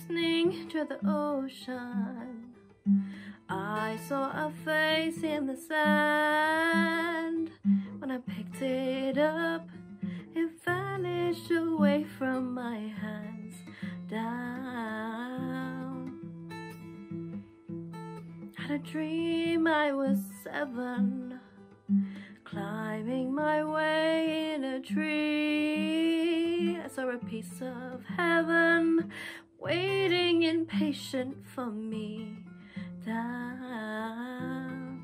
drifting to the ocean. I saw a face in the sand. When I picked it up, it vanished away from my hands down. Had a dream I was seven, climbing my way in a tree. I saw a piece of heaven waiting impatient for me down.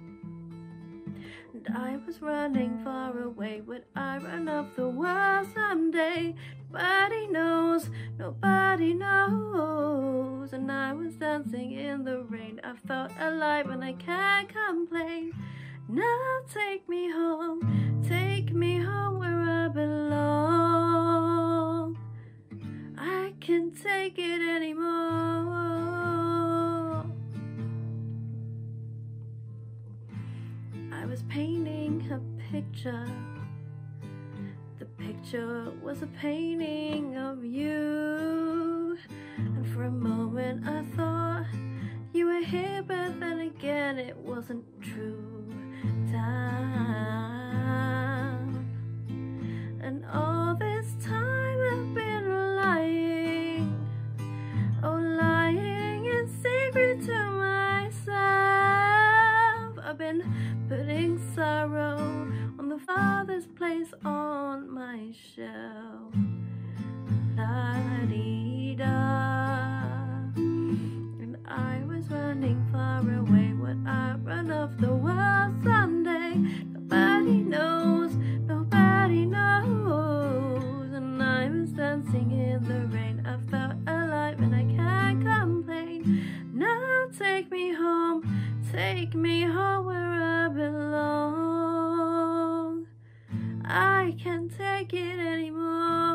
And I was running far away. Would I run off the world someday? Nobody knows, nobody knows. And I was dancing in the rain. I felt alive and I can't complain. Now take me home, take it anymore. I was painting a picture. The picture was a painting of you. And for a moment I thought you were here, but then again it wasn't true. Down. Putting sorrow on the farthest place on my shelf. La dee da. And I was running far away. Would I run off the world someday? Nobody knows, nobody knows. And I was dancing in the rain. I felt alive and I can't complain. Now take me home, take me home where belong. I can't take it anymore.